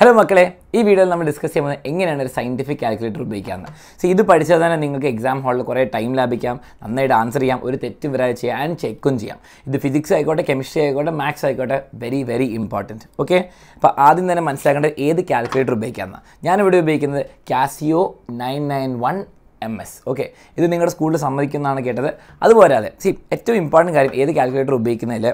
Hello മക്കളെ. ഈ വീഡിയോയിൽ നമ്മൾ ഡിസ്കസ് ചെയ്യുന്നത് എങ്ങനെയാണ് ഒരു സയന്റിഫിക് കാൽക്കുലേറ്റർ ഉപയോഗിക്കാമെന്ന് സോ ഇത് പഠിച്ചാൽ തന്നെ നിങ്ങൾക്ക് എക്സാം ഹാളിൽ കുറേ ടൈം ലാഭിക്കാം. നന്നായിട്ട് ആൻസർ ചെയ്യാം. ഒരു തെറ്റ് വരാതെ ചെയ്യാം ആൻഡ് ചെക്കും ചെയ്യാം. ഇത് ഫിസിക്സ് ആയിക്കോട്ടെ കെമിസ്ട്രി ആയിക്കോട്ടെ മാത്സ് ആയിക്കോട്ടെ വെരി വെരി ഇമ്പോർട്ടന്റ് ഓക്കെ അപ്പോൾ ആദ്യം തന്നെ മനസ്സിലാക്കേണ്ടത് ഏത് കാൽക്കുലേറ്റർ ഉപയോഗിക്കാമെന്ന് ഞാനിവിടെ ഉപയോഗിക്കുന്നത് Casio nine nine one M S okay ഇത് നിങ്ങളുടെ സ്കൂളിൽ സമ്മതിക്കുന്നതാണ് കേട്ടത്. അതുപോരാതെ സി ഏറ്റവും ഇമ്പോർട്ടന്റ് കാര്യം ഏത് കാൽക്കുലേറ്റർ ഉപയോഗിക്കുന്നതിൽ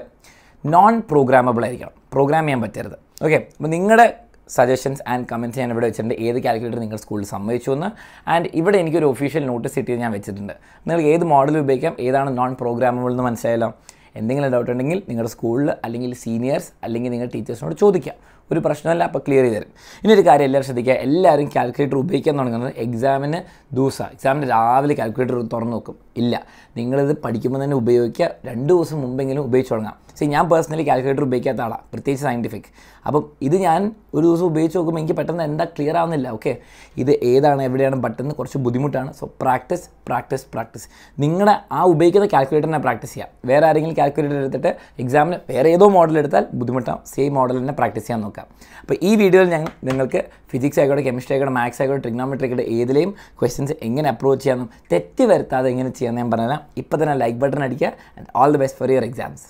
നോൺ പ്രോഗ്രാമബിൾ ആയിരിക്കണം. പ്രോഗ്രാം ചെയ്യാൻ പറ്റരുത്. ഓക്കെ അപ്പോൾ നിങ്ങളുടെ സജഷൻസ് ആൻഡ് കമന്റ്സ് ഞാൻ ഇവിടെ വെച്ചിട്ടുണ്ട്. ഏത് കാൽക്കുലേറ്റർ നിങ്ങൾ സ്കൂളിൽ സമ്മതിച്ചു എന്ന്. ആൻഡ് ഇവിടെ എനിക്കൊരു ഒഫീഷ്യൽ നോട്ടീസ് കിട്ടിയത് ഞാൻ വെച്ചിട്ടുണ്ട്. നിങ്ങൾ ഏത് മോഡൽ ഉപയോഗിക്കാം? ഏതാണ് നോൺ പ്രോഗ്രാമബിൾ എന്ന് മനസ്സിലായല്ലോ? എന്തെങ്കിലും ഡൗട്ട് ഉണ്ടെങ്കിൽ നിങ്ങളുടെ സ്കൂളിൽ അല്ലെങ്കിൽ സീനിയേഴ്സ് അല്ലെങ്കിൽ നിങ്ങളുടെ ടീച്ചേഴ്സിനോട് ചോദിക്കാം ഒരു പ്രശ്നമല്ല അപ്പോൾ ക്ലിയർ ചെയ്ത് തരും. ഇനി ഒരു കാര്യം എല്ലാവരും ശ്രദ്ധിക്കുക. എല്ലാവരും കാൽക്കുലേറ്റർ ഉപയോഗിക്കാൻ തുടങ്ങുന്നത് എക്സാമിന് ദിവസം. എക്സാമിന് രാവിലെ കാൽക്കുലേറ്റർ തുറന്നു നോക്കും ഇല്ല. നിങ്ങളിത് പഠിക്കുമ്പോൾ തന്നെ ഉപയോഗിക്കുക. രണ്ട് ദിവസം മുമ്പെങ്കിലും ഉപയോഗിച്ച് തുടങ്ങാം. സി ഞാൻ പേഴ്സണലി കാൽക്കുലേറ്റർ ഉപയോഗിക്കാത്ത ആളാണ് പ്രത്യേകിച്ച് സയന്റിഫിക് അപ്പം ഇത് ഞാൻ ഒരു ദിവസം ഉപയോഗിച്ച് നോക്കുമ്പോൾ എനിക്ക് പെട്ടെന്ന് എന്താ ക്ലിയർ ആവുന്നില്ല. ഓക്കെ ഇത് ഏതാണ് എവിടെയാണ് ബട്ടൺ കുറച്ച് ബുദ്ധിമുട്ടാണ്. സോ പ്രാക്ടീസ് പ്രാക്ടീസ് പ്രാക്ടീസ് നിങ്ങളുടെ ആ ഉപയോഗിക്കുന്ന കാൽക്കുലേറ്ററിനെ പ്രാക്ടീസ് ചെയ്യാം. വേറെ ആരെങ്കിലും കാൽക്കുലേറ്റർ എടുത്തിട്ട് എക്സാമിന് വേറെ ഏതോ മോഡൽ എടുത്താൽ ബുദ്ധിമുട്ടാണ് സെയിം മോഡൽ തന്നെ പ്രാക്ടീസ് ചെയ്യാൻ നോക്കാം. അപ്പോൾ ഈ വീഡിയോയിൽ ഞങ്ങൾ നിങ്ങൾക്ക് ഫിസിക്സ് ആയിക്കോട്ടെ കെമിസ്ട്രി ആയിക്കോട്ടെ മാത്സ് ആയിക്കോട്ടെ ട്രിഗ്നോമെട്രി ആയിക്കോട്ടെ ഏതിലെയും ക്വസ്റ്റ്യൻസ് എങ്ങനെ അപ്രോച്ച് ചെയ്യാമെന്നും തെറ്റി വരുത്താതെ എങ്ങനെ ചെയ്യാമെന്ന് ഞാൻ പറഞ്ഞുതരാം. ഇപ്പോൾ തന്നെ ലൈക്ക് ബട്ടൺ അടിക്കുക and all the best for your exams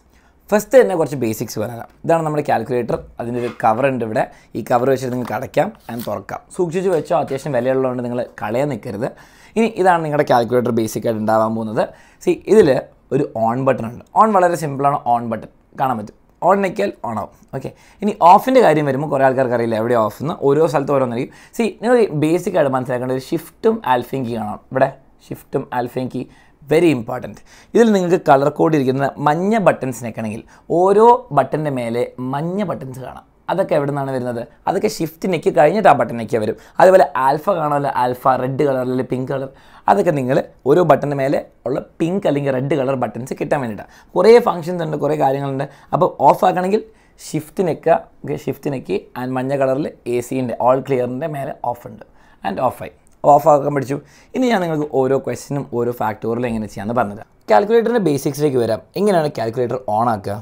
first തന്നെ കുറച്ച് ബേസിക്സ് പറയാം. ഇതാണ് നമ്മുടെ കാൽക്കുലേറ്റർ അതിന്റെ ഒരു കവർ ഉണ്ട് ഇവിടെ. ഈ കവർ വെച്ചിട്ട് നിങ്ങൾക്ക് അടയ്ക്കാം ആൻഡ് തുറക്കാം. സൂക്ഷിച്ച് വെച്ചോ അത്യാവശ്യം വിലയുള്ളതുകൊണ്ട് നിങ്ങൾ കളയാൻ നിൽക്കരുത്. ഇനി ഇതാണ് നിങ്ങളുടെ കാൽക്കുലേറ്റർ ബേസിക്കായിട്ട് ഉണ്ടാവാൻ പോകുന്നത്. സി ഇതിൽ ഒരു ഓൺ ബട്ടൺ ഉണ്ട്. ഓൺ വളരെ സിമ്പിളാണ് ഓൺ ബട്ടൺ കാണാൻ പറ്റും. ഓൺ ഓണാവും ഓൺ ആവും ഓക്കെ ഇനി ഓഫിന്റെ കാര്യം വരുമ്പോൾ കുറേ ആൾക്കാർക്ക് അറിയില്ല എവിടെ ഓഫ് എന്ന് ഓരോ സ്ഥലത്ത് ഓരോന്നായിരിക്കും. സി നിങ്ങൾ ബേസിക് ആയിട്ട് മനസ്സിലാക്കേണ്ട ഒരു ഷിഫ്റ്റും ആൽഫയും കീ കാണാം ഇവിടെ ഷിഫ്റ്റും ആൽഫയും കീ വെരി ഇമ്പോർട്ടന്റ് ഇതിൽ നിങ്ങൾക്ക് കളർ കോഡ് ഇരിക്കുന്ന മഞ്ഞ ബട്ടൺസ് ആണെങ്കിൽ ഓരോ ബട്ടന്റെ മേലെ മഞ്ഞ ബട്ടൺസ് കാണാം. അതൊക്കെ എവിടെ നിന്നാണ് വരുന്നത്? അതൊക്കെ ഷിഫ്റ്റ് നെക്കി കഴിഞ്ഞിട്ട് ആ ബട്ടൺ നെക്കിയാൽ വരും. അതുപോലെ ആൽഫ കാണുമല്ലോ ആൽഫ റെഡ് കളർ അല്ലെങ്കിൽ പിങ്ക് കളർ അതൊക്കെ നിങ്ങൾ ഓരോ ബട്ടൺ മേലെ ഉള്ള പിങ്ക് അല്ലെങ്കിൽ റെഡ് കളർ ബട്ടൺസ് കിട്ടാൻ വേണ്ടിയിട്ടാണ് കുറേ ഫങ്ഷൻസ് ഉണ്ട് കുറേ കാര്യങ്ങളുണ്ട്. അപ്പോൾ ഓഫ് ആക്കണമെങ്കിൽ ഷിഫ്റ്റ് നെക്കുക ഷിഫ്റ്റ് നെക്കി ആൻഡ് മഞ്ഞ കളറിൽ എ സിന്റെ ഓൾ ക്ലിയറിന്റെ മേലെ ഓഫ് ഉണ്ട്. ആൻഡ് ഓഫായി ഓഫ് ആക്കാൻ പഠിച്ചു. ഇനി ഞാൻ നിങ്ങൾക്ക് ഓരോ ക്വസ്റ്റിനും ഓരോ ഫാക്ടോറിലും എങ്ങനെ ചെയ്യാമെന്ന് പറഞ്ഞത് കാൽക്കുലേറ്ററിന്റെ ബേസിക്സിലേക്ക് വരാം. എങ്ങനെയാണ് കാൽക്കുലേറ്റർ ഓൺ ആക്കുക?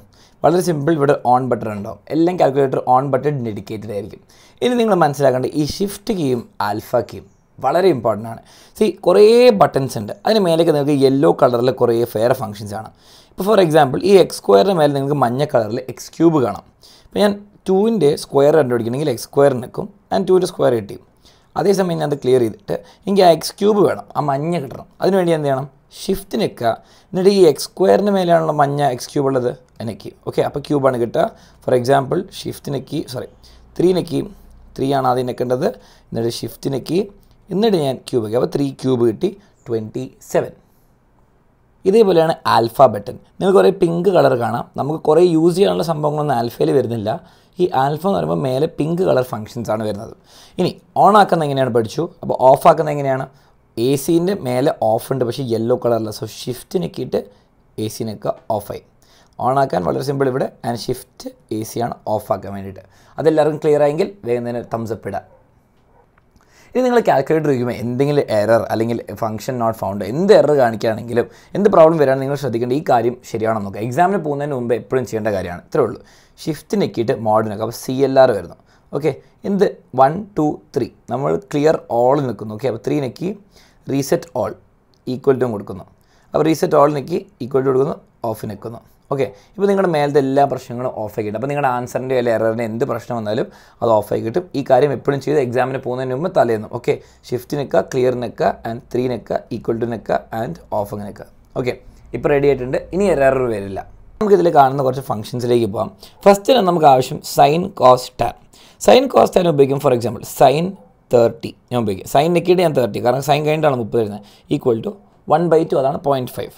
വളരെ സിമ്പിൾ ഇവിടെ ഓൺ ബട്ടൺ ഉണ്ടാവും. എല്ലാം കാൽക്കുലേറ്റർ ഓൺ ബട്ടൺ ഡെഡിക്കേറ്റഡ് ആയിരിക്കും. ഇനി നിങ്ങൾ മനസ്സിലാക്കേണ്ട ഈ ഷിഫ്റ്റ് കീയും ആൽഫ കീയും വളരെ ഇമ്പോർട്ടന്റ് ആണ്. സി കുറേ ബട്ടൺസ് ഉണ്ട്. അതിന് മേലേക്ക് നിങ്ങൾക്ക് യെല്ലോ കളറിൽ കുറേ ഫെയർ ഫങ്ഷൻസ് ആണ് ഇപ്പോൾ ഫോർ എക്സാമ്പിൾ ഈ എക്സ് സ്ക്വയറിന് മേലെ നിങ്ങൾക്ക് മഞ്ഞ കളറിൽ എക്സ് ക്യൂബ് കാണാം. ഇപ്പോൾ ഞാൻ ടൂവിന്റെ സ്ക്വയർ കണ്ടുപിടിക്കണമെങ്കിൽ എക്സ് സ്ക്വയർ നിൽക്കും. ഞാൻ ടൂവിന്റെ സ്ക്വയർ കിട്ടി അതേസമയം ഞാൻ അത് ക്ലിയർ ചെയ്തിട്ട് എനിക്ക് ആ എക്സ് ക്യൂബ് വേണം. ആ മഞ്ഞ കിട്ടണം. അതിനുവേണ്ടി എന്ത് ചെയ്യണം? ഷിഫ്റ്റ് നിൽക്കുക. എന്നിട്ട് ഈ എക്സ് സ്ക്വയറിന് മേലെയാണുള്ള മഞ്ഞ എക്സ് ക്യൂബ് ഉള്ളത് എനിക്ക്. ഓക്കെ അപ്പോൾ ക്യൂബാണ് കിട്ടുക. ഫോർ എക്സാമ്പിൾ ഷിഫ്റ്റ് നെക്കി സോറി ത്രീ നെക്കി ത്രീ ആണ് ആദ്യം നിൽക്കേണ്ടത്. എന്നിട്ട് ഷിഫ്റ്റ് നെക്കി എന്നിട്ട് ഞാൻ ക്യൂബ് അപ്പോൾ ത്രീ ക്യൂബ് കിട്ടി ട്വന്റി സെവൻ ഇതേപോലെയാണ് ആൽഫ ബട്ടൺ നിങ്ങൾക്ക് കുറേ പിങ്ക് കളർ കാണാം. നമുക്ക് കുറേ യൂസ് ചെയ്യാനുള്ള സംഭവങ്ങളൊന്നും ആൽഫയിൽ വരുന്നില്ല. ഈ ആൽഫ എന്ന് പറയുമ്പോൾ മേലെ പിങ്ക് കളർ ഫങ്ഷൻസ് ആണ് വരുന്നത്. ഇനി ഓൺ ആക്കുന്ന എങ്ങനെയാണ് പഠിച്ചു? അപ്പോൾ ഓഫ് ആക്കുന്ന എങ്ങനെയാണ്? എ സീന്റെ മേലെ ഓഫ് ഉണ്ട്. പക്ഷേ യെല്ലോ കളറില്ല സോ ഷിഫ്റ്റ് നെക്കിയിട്ട് എ സീനൊക്കെ ഓഫായി ഓൺ ആക്കാൻ വളരെ സിമ്പിൾ ഇവിടെ. ആൻഡ് ഷിഫ്റ്റ് എ സി ആണ് ഓഫ് ആക്കാൻ വേണ്ടിയിട്ട്. അതെല്ലാവർക്കും ക്ലിയർ ആയെങ്കിൽ വേഗം തന്നെ തംസ് അപ്പ് ഇടുക ഇനി നിങ്ങൾ കാൽക്കുലേറ്റർ ചെയ്യുമ്പോൾ എന്തെങ്കിലും എറർ അല്ലെങ്കിൽ ഫംഗ്ഷൻ നോട്ട് ഫൗണ്ട് എന്ത് എറർ കാണിക്കുകയാണെങ്കിലും എന്ത് പ്രോബ്ലം വരാൻ നിങ്ങൾ ശ്രദ്ധിക്കേണ്ട ഈ കാര്യം ശരിയാണെന്ന് നോക്കുക. എക്സാമിന് പോകുന്നതിന് മുമ്പ് എപ്പോഴും ചെയ്യേണ്ട കാര്യമാണ്. ഇത്രേ ഉള്ളൂ. ഷിഫ്റ്റ് നെക്കിയിട്ട് മോഡിനൊക്കെ അപ്പോൾ സി എൽ ആർ വരുന്നു. ഓക്കെ എന്ത്? വൺ ടു ത്രീ നമ്മൾ ക്ലിയർ ഓൾ നിൽക്കുന്നു. ഓക്കെ അപ്പോൾ ത്രീ നെക്കി റീസെറ്റ് ഓൾ ഈക്വൽ ടു കൊടുക്കുന്നു. അപ്പോൾ റീസെറ്റ് ഓൾ നെക്കി ഈക്വൽ ടു കൊടുക്കുന്നു ഓഫ് നിൽക്കുന്നു. ഓക്കെ ഇപ്പോൾ നിങ്ങളുടെ മേലത്തെ എല്ലാ പ്രശ്നങ്ങളും ഓഫ് ആയി അപ്പോൾ നിങ്ങളുടെ ആൻസറിന്റെ അല്ലെങ്കിൽ എററിന്റെ എന്ത് പ്രശ്നം വന്നാലും അത് ഓഫ് ആയി കിട്ടും. ഈ കാര്യം എപ്പോഴും ചെയ്ത് എക്സാമിന് പോകുന്നതിന് മുമ്പ് തലേന്ന്. ഓക്കെ ഷിഫ്റ്റ് നിൽക്കുക ക്ലിയർ നിൽക്കുക ആൻഡ് ത്രീ നിൽക്കുക ഈക്വൽ ടു നിൽക്കുക ആൻഡ് ഓഫ് നിൽക്കുക. ഓക്കെ ഇപ്പോൾ റെഡി ആയിട്ടുണ്ട്. ഇനി എറർ വരില്ല. നമുക്കിതിൽ കാണുന്ന കുറച്ച് ഫംഗ്ഷൻസിലേക്ക് പോകാം ഫസ്റ്റ് നമുക്ക് ആവശ്യം sine cos tan sine cos ഞാൻ ഉപയോഗിക്കും ഫോർ എക്സാമ്പിൾ സൈൻ തേർട്ടി ഞാൻ ഉപയോഗിക്കും. സൈൻ നിൽക്കിയിട്ട് ഞാൻ തേർട്ടി കാരണം സൈൻ കഴിഞ്ഞിട്ടാണ് മുപ്പത് വരുന്നത്. Equal to one by two അതാണ് പോയിന്റ് ഫൈവ്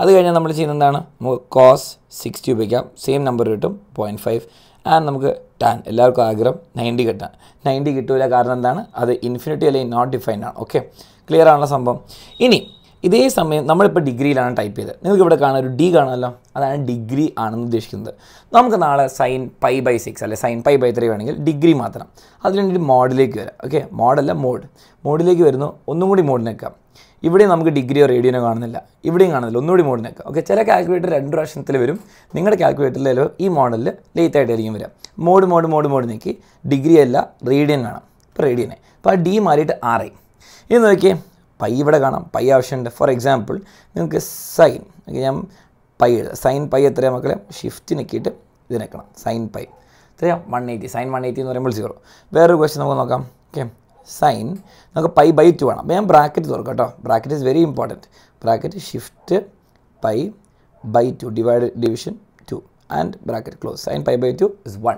അത് കഴിഞ്ഞാൽ നമ്മൾ ചെയ്യുന്നത് എന്താണ്? നമുക്ക് കോസ് സിക്സ്റ്റി ഉപയോഗിക്കാം. സെയിം നമ്പർ കിട്ടും പോയിന്റ് ഫൈവ് ആൻഡ് നമുക്ക് ടാൻ എല്ലാവർക്കും ആഗ്രഹം നയന്റി കിട്ടാൻ. നയന്റി കിട്ടില്ല കാരണം എന്താണ്? അത് ഇൻഫിനിറ്റി അല്ലെങ്കിൽ നോട്ട് ഡിഫൈൻഡ് ആണ്. ഓക്കെ ക്ലിയർ ആണല്ലോ സംഭവം. ഇനി ഇതേ സമയം നമ്മളിപ്പോൾ ഡിഗ്രിയിലാണ് ടൈപ്പ് ചെയ്തത്. നിങ്ങൾക്ക് ഇവിടെ കാണാൻ ഒരു ഡി കാണാമല്ലോ? അതാണ് ഡിഗ്രി ആണെന്ന് ഉദ്ദേശിക്കുന്നത്. നമുക്ക് നാളെ സൈൻ പൈ ബൈ സിക്സ് അല്ലെ സൈൻ പൈ ബൈ ത്രീ വേണമെങ്കിൽ ഡിഗ്രി മാത്രം. അതിന് വേണ്ടി മോഡിലേക്ക് വരാം. ഓക്കെ മോഡല്ല മോഡ് മോഡിലേക്ക് വരുന്നു ഒന്നും കൂടി മോഡിന് വെക്കാം ഇവിടെ നമുക്ക് ഡിഗ്രിയോ റേഡിയോനോ കാണുന്നില്ല. ഇവിടെയും കാണുന്നില്ല ഒന്നുകൂടി മോഡ് നിൽക്കുക ഓക്കെ ചില കാൽക്കുലേറ്റർ രണ്ട് പ്രാവശ്യത്തിൽ വരും. നിങ്ങളുടെ കാൽക്കുലേറ്ററിൽ ഈ മോഡലിൽ ലേറ്റ് ആയിട്ടായിരിക്കും വരാം മോഡ് മോഡ് മോഡ് മോഡ് നീക്കി ഡിഗ്രി അല്ല റേഡിയൻ കാണാം. ഇപ്പോൾ റേഡിയനെ അപ്പോൾ ആ ഡി മാറിയിട്ട് ആറായി ഇനി നോക്കിയേ. പൈ ഇവിടെ കാണാം. പൈ ആവശ്യമുണ്ട്. ഫോർ എക്സാമ്പിൾ നിങ്ങൾക്ക് സൈൻ ഞാൻ പൈ സൈൻ പൈ എത്രയാണ് മക്കളെ? ഷിഫ്റ്റ് നിൽക്കിയിട്ട് ഇത് നിൽക്കണം സൈൻ പൈ. എത്രയാ one eighty sine one eighty എന്ന് പറയുമ്പോൾ സീറോ വേറൊരു ക്വസ്റ്റ്യൻ നമുക്ക് നോക്കാം. ഓക്കെ സൈൻ നമുക്ക് പൈ ബൈ ടു വേണം. അപ്പോൾ ഞാൻ ബ്രാക്കറ്റ് തുറക്കാം കേട്ടോ. Bracket is very important bracket shift pi by two divide division two and bracket close sine pi by two is one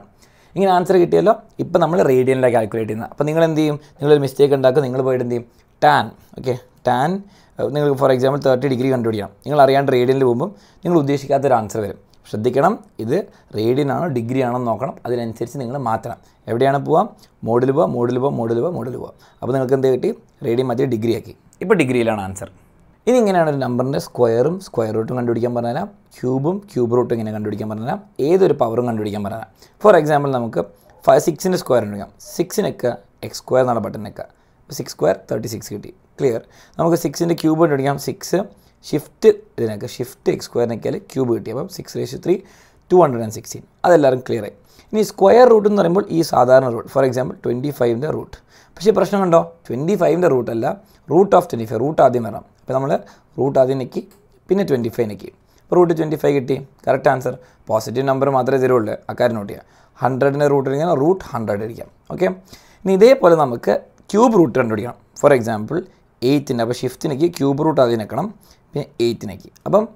ഇങ്ങനെ ആൻസർ കിട്ടിയല്ലോ. ഇപ്പം നമ്മൾ റേഡിയനിലാണ് കാൽക്കുലേറ്റ് ചെയ്യുന്നത്. അപ്പോൾ നിങ്ങൾ എന്ത് ചെയ്യും? നിങ്ങളൊരു മിസ്റ്റേക്ക് ഉണ്ടാക്കും. നിങ്ങൾ പോയിട്ട് എന്ത് ചെയ്യും? ടാൻ ഓക്കെ ടാൻ നിങ്ങൾക്ക് ഫോർ എക്സാമ്പിൾ തേർട്ടി ഡിഗ്രി കണ്ടുപിടിക്കണം. നിങ്ങൾ അറിയാണ്ട് റേഡിയനിൽ പോകുമ്പോൾ നിങ്ങൾ ഉദ്ദേശിക്കാത്ത ഒരു ആൻസർ വരും. ശ്രദ്ധിക്കണം ഇത് റേഡിയൻ ആണോ ഡിഗ്രി ആണോ നോക്കണം. അതിനനുസരിച്ച് നിങ്ങൾ മാറ്റണം. എവിടെയാണ് പോവാം? മോഡിൽ പോവാം മോഡിൽ പോവാം മോഡിൽ പോവാം മോഡിൽ പോവാം. അപ്പോൾ നിങ്ങൾക്ക് എന്ത് കിട്ടി? റേഡിയൻ മാറ്റി ഡിഗ്രി ആക്കി. ഇപ്പോൾ ഡിഗ്രിയിലാണ് ആൻസർ ഇനി ഇങ്ങനെയാണ് ഒരു നമ്പറിന്റെ സ്ക്വയറും സ്ക്വയർ റൂട്ടും കണ്ടുപിടിക്കാൻ പറഞ്ഞാൽ ക്യൂബും ക്യൂബ് റൂട്ടും ഇങ്ങനെ കണ്ടുപിടിക്കാൻ പറഞ്ഞാൽ ഏതൊരു പവറും കണ്ടുപിടിക്കാൻ പറഞ്ഞാൽ ഫോർ എക്സാമ്പിൾ നമുക്ക് ഫൈവ് സിക്സിന്റെ സ്ക്വയർ കണ്ടുപിടിക്കാം. സിക്സിനൊക്കെ എക്സ് സ്ക്വയർ എന്നുള്ള button six square thirty six കിട്ടി. ക്ലിയർ നമുക്ക് സിക്സിന്റെ ക്യൂബ് കണ്ടുപിടിക്കാം സിക്സ് ഷിഫ്റ്റ് ഇതിനൊക്കെ ഷിഫ്റ്റ് എക്സ് സ്ക്വയറിനൊക്കെയാൽ ക്യൂബ് കിട്ടി. അപ്പം six ratio three two hundred and sixteen അതെല്ലാവരും ക്ലിയർ ആയി. ഇനി സ്ക്വയർ റൂട്ട് എന്ന് പറയുമ്പോൾ ഈ സാധാരണ റൂട്ട് ഫോർ എക്സാമ്പിൾ ട്വന്റി ഫൈവിന്റെ റൂട്ട് പക്ഷേ പ്രശ്നം കണ്ടോ? ട്വന്റി ഫൈവിന്റെ അല്ല root of twenty five root ആദ്യം വരണം. അപ്പോൾ നമ്മൾ റൂട്ട് ആദ്യം നിൽക്കി പിന്നെ ട്വന്റി ഫൈവ് നിൽക്കി അപ്പോൾ റൂട്ട് ട്വന്റി ഫൈവ് കിട്ടി. കറക്റ്റ് ആൻസർ പോസിറ്റീവ് നമ്പർ മാത്രമേ തരുള്ളൂ അക്കാര്യം നോട്ട് ചെയ്യാം ഹൺഡ്രഡിന്റെ റൂട്ട് ഇരിക്കാൻ റൂട്ട് ഹൺഡ്രഡ് ഇരിക്കാം. ഓക്കെ ഇനി ഇതേപോലെ നമുക്ക് ക്യൂബ് റൂട്ട് കണ്ടുപിടിക്കണം. ഫോർ എക്സാമ്പിൾ എയ്ത്തിന്റെ അപ്പോൾ ഷിഫ്റ്റിനേക്ക് ക്യൂബ് റൂട്ട് ആദ്യം നിൽക്കണം പിന്നെ എയ്ത്തിനേക്ക് അപ്പം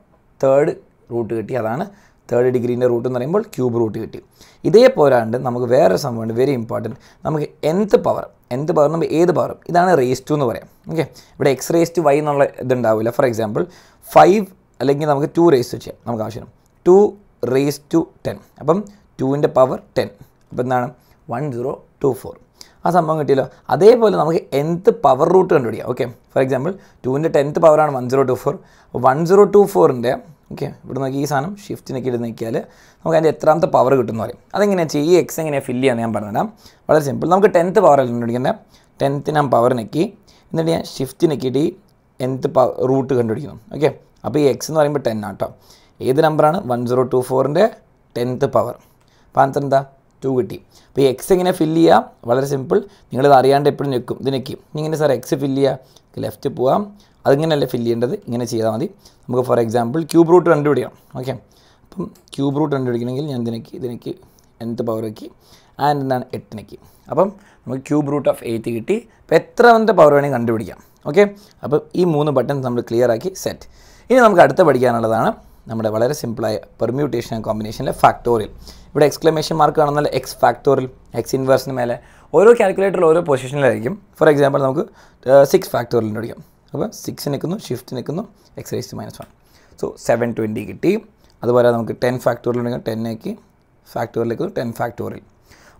തേർഡ് റൂട്ട് കിട്ടി. അതാണ് തേർഡ് ഡിഗ്രീന്റെ റൂട്ട് എന്ന് പറയുമ്പോൾ ക്യൂബ് റൂട്ട് കിട്ടി. ഇതേ പോരാണ്ട് നമുക്ക് വേറെ സംഭവമുണ്ട്. വെരി ഇമ്പോർട്ടന്റ് നമുക്ക് എന്ത് പവർ എന്ത് പവർ നമ്മൾ ഏത് പവറും ഇതാണ് റേസ് ടു എന്ന് പറയാം. ഓക്കെ ഇവിടെ എക്സ് റേസ് ടു വൈ എന്നുള്ള ഇതുണ്ടാവില്ല. ഫോർ എക്സാമ്പിൾ ഫൈവ് അല്ലെങ്കിൽ നമുക്ക് ടു റേസ് ടു ചെയ്യാം. നമുക്ക് ആവശ്യം ടു റേസ് ടു ടെൻ അപ്പം ടുവിന്റെ പവർ ടെൻ അപ്പം എന്താണ്? വൺ സീറോ ടു ഫോർ ആ സംഭവം കിട്ടിയല്ലോ. അതേപോലെ നമുക്ക് എൻത്ത് പവർ റൂട്ട് കണ്ടുപിടിക്കാം. ഓക്കെ ഫോർ എക്സാമ്പിൾ ടുവിന്റെ ടെൻത്ത് പവറാണ് one zero two four one zero two ഫോറിന്റെ ഓക്കെ ഇവിടെ നോക്കി ഈ സാധനം ഷിഫ്റ്റിനൊക്കെ ഇട്ട് നോക്കിയാൽ നമുക്ക് അതിന്റെ എത്രാമത്തെ പവർ കിട്ടുമെന്ന് പറയും. അതെങ്ങനെയാണ് ചെയ്യുക? ഈ എക്സ് എങ്ങനെയാണ് ഫില്ല് ചെയ്യാമെന്ന് ഞാൻ പറഞ്ഞുതരാം. വളരെ സിമ്പിൾ നമുക്ക് ടെൻത്ത് പവർ അല്ല കണ്ടുപിടിക്കേണ്ടത്? ടെൻത്ത് ഞാൻ പവർ നെക്കി. എന്നിട്ട് ഞാൻ ഷിഫ്റ്റ് നെക്കിയിട്ട് ഈ എൻത്ത് പവർ റൂട്ട് കണ്ടുപിടിക്കുന്നു. ഓക്കെ അപ്പോൾ ഈ എക്സ് എന്ന് പറയുമ്പോൾ ടെൻ ആട്ടോ. ഏത് നമ്പറാണ് വൺ സീറോ ടു ഫോറിന്റെ ടെൻത്ത് പവർ അപ്പോൾ ആൻസർ എന്താ? ടു കിട്ടി. അപ്പോൾ ഈ എക്സ് എങ്ങനെ ഫില്ല് ചെയ്യുക വളരെ സിമ്പിൾ നിങ്ങളിത് അറിയാണ്ട് എപ്പോഴും നിൽക്കും ഇത് നിൽക്കും ഇങ്ങനെ സാർ എക്സ് ഫില്ല് ചെയ്യുക ലെഫ്റ്റ് പോവാം. അതിങ്ങനെയല്ല ഫില്ല് ചെയ്യേണ്ടത്? ഇങ്ങനെ ചെയ്താൽ മതി. നമുക്ക് ഫോർ എക്സാമ്പിൾ ക്യൂബ് റൂട്ട് കണ്ടുപിടിക്കാം. ഓക്കെ അപ്പം ക്യൂബ് റൂട്ട് കണ്ടുപിടിക്കണമെങ്കിൽ ഞാൻ ഇതിനേക്ക് ഇതിനേക്ക് എന്ത് പവർ വയ്ക്കി ആൻഡ് എന്താണ്? എട്ടിനേക്ക് അപ്പം നമുക്ക് ക്യൂബ് റൂട്ട് ഓഫ് എയ്റ്റ് കിട്ടി. അപ്പോൾ എത്ര വന്നിട്ട് പവർ വേണമെങ്കിൽ കണ്ടുപിടിക്കാം. ഓക്കെ അപ്പം ഈ മൂന്ന് ബട്ടൺസ് നമ്മൾ ക്ലിയർ ആക്കി സെറ്റ് ഇനി നമുക്ക് അടുത്ത പഠിക്കാനുള്ളതാണ് നമ്മുടെ വളരെ സിമ്പിളായ പെർമ്യൂട്ടേഷൻ ആൻഡ് കോമ്പിനേഷനിലെ ഫാക്ടോറിയൽ ഇവിടെ എക്സ്ക്ലമേഷൻ മാർക്ക് കാണുന്നാൽ എക്സ് ഫാക്ടോറിൽ എക്സ് ഇൻവേഴ്സിന് മേലെ ഓരോ കാൽക്കുലേറ്ററിൽ ഓരോ പൊസിഷനിലായിരിക്കും ഫോർ എക്സാമ്പിൾ നമുക്ക് സിക്സ് ഫാക്ടോറിൽ പഠിക്കാം അപ്പോൾ സിക്സ് നിൽക്കുന്നു ഷിഫ്റ്റ് നിൽക്കുന്നു x raise minus one so seven twenty കിട്ടി. അതുപോലെ നമുക്ക് ടെൻ ഫാക്ടോറിൽ ഉണ്ടെങ്കിൽ ടെന്നേക്ക് ഫാക്ടോറിലേക്ക് ടെൻ ഫാക്ടോറിൽ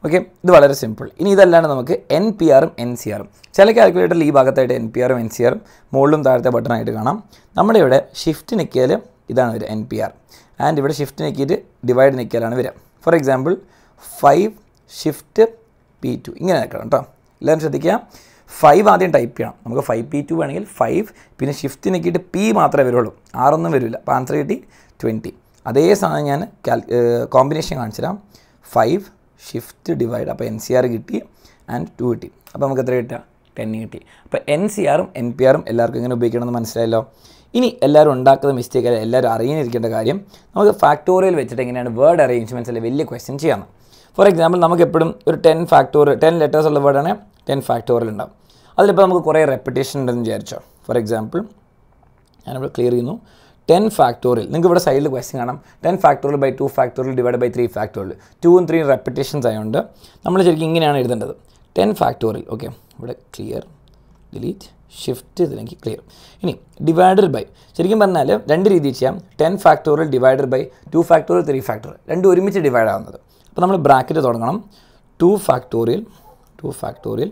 ഓക്കെ ഇത് വളരെ സിമ്പിൾ ഇനി ഇതല്ലാണ്ട് നമുക്ക് എൻ പി ആറും എൻ സി ആറും ചില കാൽക്കുലേറ്ററിൽ ഈ ഭാഗത്തായിട്ട് എൻ പി ആറും എൻ സി ആറും മുകളിലും താഴത്തെ ബട്ടണായിട്ട് കാണാം. നമ്മുടെ ഇവിടെ ഷിഫ്റ്റ് നിൽക്കിയാൽ ഇതാണ് വരിക എൻ പി ആർ ആൻഡ് ഇവിടെ ഷിഫ്റ്റ് നിൽക്കിയിട്ട് ഡിവൈഡ് നിൽക്കിയാലാണ് വരിക. For example five shift P two ഇങ്ങനെ നിൽക്കണം കേട്ടോ എല്ലാവരും ശ്രദ്ധിക്കുക. ഫൈവ് ആദ്യം ടൈപ്പ് ചെയ്യണം. നമുക്ക് ഫൈവ് പി ടു വേണമെങ്കിൽ ഫൈവ് പിന്നെ ഷിഫ്റ്റ് നിൽക്കിയിട്ട് പി മാത്രമേ വരുള്ളൂ. ആറൊന്നും വരില്ല. അപ്പോൾ ആൻസർ കിട്ടി ട്വന്റി അതേ സാധനം ഞാൻ കാൽ കോമ്പിനേഷൻ കാണിച്ചു തരാം. ഫൈവ് ഷിഫ്റ്റ് ഡിവൈഡ് അപ്പോൾ എൻ സി ആർ കിട്ടി ആൻഡ് ടു കിട്ടി. അപ്പോൾ നമുക്ക് എത്ര കിട്ടുക? ടെൻ കിട്ടി. അപ്പോൾ എൻ സി ആറും എൻ പി ആറും എല്ലാവർക്കും എങ്ങനെ ഉപയോഗിക്കണമെന്ന് മനസ്സിലായല്ലോ? ഇനി എല്ലാവരും ഉണ്ടാക്കുന്ന മിസ്റ്റേക്ക് എല്ലാവരും അറിയാനിരിക്കേണ്ട കാര്യം നമുക്ക് ഫാക്ടോറിയൽ വെച്ചിട്ട് എങ്ങനെയാണ് വേർഡ് അറേഞ്ച്മെന്റ്സിൽ വലിയ ക്വസ്റ്റ്യൻ ചെയ്യാമെന്ന് ഫോർ എക്സാമ്പിൾ നമുക്ക് എപ്പോഴും ഒരു ടെൻ ഫാക്ടോറിയൽ ടെൻ ലെറ്റേഴ്സ് ഉള്ള വേർഡാണ് ടെൻ ഫാക്ടോറിയൽ ഉണ്ടാവും. അതിലിപ്പോൾ നമുക്ക് കുറേ റെപ്പിറ്റേഷൻ ഉണ്ടെന്ന് വിചാരിച്ചോ. ഫോർ എക്സാമ്പിൾ ഞാനിവിടെ ക്ലിയർ ചെയ്യുന്നു. ടെൻ ഫാക്ടോറിയൽ നിങ്ങൾക്ക് ഇവിടെ സൈഡിൽ ക്വസ്റ്റ്യൻ കാണാം. Ten factorial by two factorial divide by three factorial ടൂവും ത്രീ റെപ്പിറ്റേഷൻസ് ആയതുകൊണ്ട് നമ്മൾ ശരിക്കും ഇങ്ങനെയാണ് എഴുതേണ്ടത്. ടെൻ ഫാക്ടോറിയൽ ഓക്കെ ഇവിടെ ക്ലിയർ ഡിലീറ്റ് ഷിഫ്റ്റ് ഇതിലേക്ക് ക്ലിയർ ഇനി ഡിവൈഡഡ് ബൈ ശരിക്കും പറഞ്ഞാൽ രണ്ട് രീതിയിൽ ചെയ്യാം. Ten factorial divided by two factorial three factorial രണ്ടും ഒരുമിച്ച് ഡിവൈഡ് ആവുന്നത്. അപ്പോൾ നമ്മൾ ബ്രാക്കറ്റ് തുടങ്ങണം. Two factorial two factorial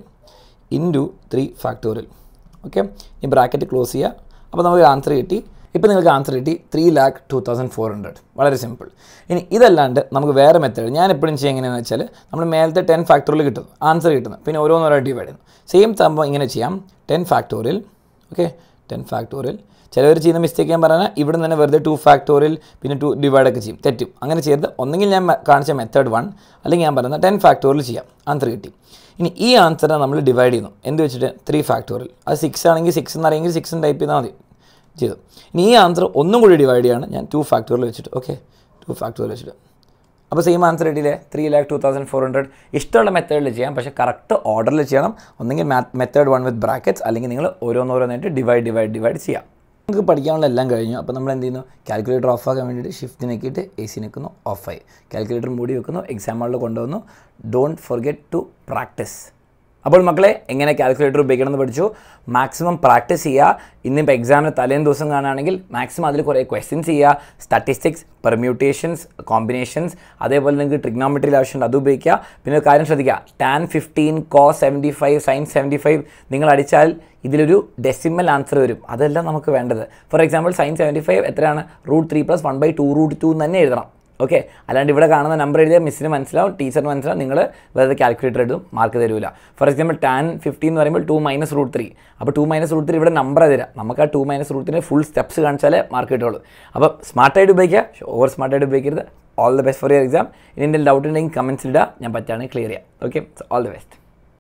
into three factorial okay ഈ ബ്രാക്കറ്റ് ക്ലോസ് ചെയ്യുക അപ്പോൾ നമുക്ക് ആൻസർ കിട്ടി. ഇപ്പോൾ നിങ്ങൾക്ക് ആൻസർ കിട്ടി three lakh two thousand four hundred വളരെ സിമ്പിൾ ഇനി ഇതല്ലാണ്ട് നമുക്ക് വേറെ മെത്തേഡ് ഞാൻ എപ്പോഴും ചെയ്യുക എങ്ങനെയാണെന്ന് വെച്ചാൽ നമ്മൾ മേലത്തെ ടെൻ ഫാക്ടറിൽ കിട്ടുന്നു. ആൻസർ കിട്ടുന്നു. പിന്നെ ഓരോന്നോരോ ഡിവൈഡ് ചെയ്യുന്നു സെയിം സംഭവം ഇങ്ങനെ ചെയ്യാം. Ten factorial okay ten factorial ചിലവർ ചെയ്യുന്ന മിസ്റ്റേക്ക് ഞാൻ പറഞ്ഞാൽ ഇവിടെ തന്നെ വെറുതെ ടു ഫാക്ടോറിയൽ പിന്നെ ടു ഡിവൈഡ് ഒക്കെ ചെയ്യും. തെറ്റും. അങ്ങനെ ചെയ്ത് ഒന്നെങ്കിൽ ഞാൻ കാണിച്ച മെത്തേഡ് വൺ അല്ലെങ്കിൽ ഞാൻ പറയുന്നത് ടെൻ ഫാക്ടോറിയൽ ചെയ്യാം. ആൻസർ കിട്ടി. ഇനി ഈ ആൻസറിനെ നമ്മൾ ഡിവൈഡ് ചെയ്യുന്നു. എന്ത് വെച്ചിട്ട്? ത്രീ ഫാക്ടോറിയൽ അത് സിക്സ് ആണെങ്കിൽ സിക്സ് എന്ന് അറിയെങ്കിൽ സിക്സ് ടൈപ്പ് ചെയ്താൽ മതി. ചെയ്തു. ഇനി ഈ ആൻസർ ഒന്നും കൂടി ഡിവൈഡ് ചെയ്യാണ്. ഞാൻ ടു ഫാക്ടറിൽ വെച്ചിട്ട് ഓക്കെ ടു ഫാക്ടറിൽ വെച്ചിട്ട്. അപ്പോൾ സെയിം ആൻസർ കിട്ടിയില്ലേ? Three lakh two thousand four hundred ഇഷ്ടമുള്ള മെത്തേഡിൽ ചെയ്യാം. പക്ഷേ കറക്റ്റ് ഓർഡറിൽ ചെയ്യണം. ഒന്നെങ്കിൽ മെത്തേഡ് വൺ വിത്ത് ബ്രാക്കറ്റ്സ് അല്ലെങ്കിൽ നിങ്ങൾ ഓരോന്നോരോന്നായിട്ട് ഡിവൈഡ് ഡിവൈഡ് ഡിവൈഡ് ചെയ്യാം. നമുക്ക് പഠിക്കാനുള്ള എല്ലാം കഴിഞ്ഞു. അപ്പോൾ നമ്മൾ എന്ത് ചെയ്യുന്നു? കാൽക്കുലേറ്റർ ഓഫ് ആക്കാൻ വേണ്ടിയിട്ട് ഷിഫ്റ്റ് നിൽക്കിയിട്ട് എ സി നിൽക്കുന്നു ഓഫായി കാൽക്കുലേറ്റർ മൂടി വെക്കുന്നു എക്സാം ഹാളിൽ കൊണ്ടുവന്നു. ഡോണ്ട് ഫോർഗെറ്റ് ടു പ്രാക്ടീസ് അപ്പോൾ മക്കളെ എങ്ങനെ കാൽക്കുലേറ്റർ ഉപയോഗിക്കണമെന്ന് പഠിച്ചു. മാക്സിമം പ്രാക്ടീസ് ചെയ്യുക. ഇന്നിപ്പോൾ എക്സാമിന് തലേന്ന് ദിവസം കാണുകയാണെങ്കിൽ മാക്സിമം അതിൽ കുറേ ക്വസ്റ്റ്യൻസ് ചെയ്യുക. സ്റ്റാറ്റിസ്റ്റിക്സ് പെർമ്യൂട്ടേഷൻസ് കോമ്പിനേഷൻസ് അതേപോലെ നിങ്ങൾക്ക് ട്രിഗ്നോമെട്രിയിൽ ആവശ്യമുണ്ട് അത് ഉപയോഗിക്കുക. പിന്നെ കാര്യം ശ്രദ്ധിക്കുക. Tan fifteen cos seventy five sine seventy five നിങ്ങൾ അടിച്ചാൽ ഇതിലൊരു ഡെസിമൽ ആൻസർ വരും. അതെല്ലാം നമുക്ക് വേണ്ടത്. For example sine seventy five എത്രയാണ് root three plus one by two root two തന്നെ എഴുതണം. ഓക്കെ അല്ലാണ്ട് ഇവിടെ കാണുന്ന നമ്പർ എഴുതിയാൽ മിസ്സിന് മനസ്സിലാവും ടീച്ചറിന് മനസ്സിലാവും നിങ്ങൾ വെറുതെ കാൽക്കുലേറ്റർ എടുത്തും മാർക്ക് തരില്ല ഫോർ എക്സാമ്പിൾ ടാൻ ഫിഫ്റ്റീൻ എന്ന് പറയുമ്പോൾ ടു മൈനസ് റൂട്ട് ത്രീ അപ്പോൾ ടു മൈനസ് റൂട്ട് ത്രീ ഇവിടെ നമ്പർ തരാം. നമുക്ക് ആ two minus root three full steps കാണിച്ചാലേ mark കിട്ടുള്ളൂ. അപ്പോൾ സ്മാർട്ടായിട്ട് ഉപയോഗിക്കുക. ഓവർ സ്മാർട്ടായിട്ട് ഉപയോഗിക്കരുത്. All the best for your exam ഇനി എന്തെങ്കിലും ഡൗട്ട് ഉണ്ടെങ്കിൽ കമൻസ് ഇടുക ഞാൻ പറ്റുകയാണെങ്കിൽ ക്ലിയർ ചെയ്യാം. Okay all the best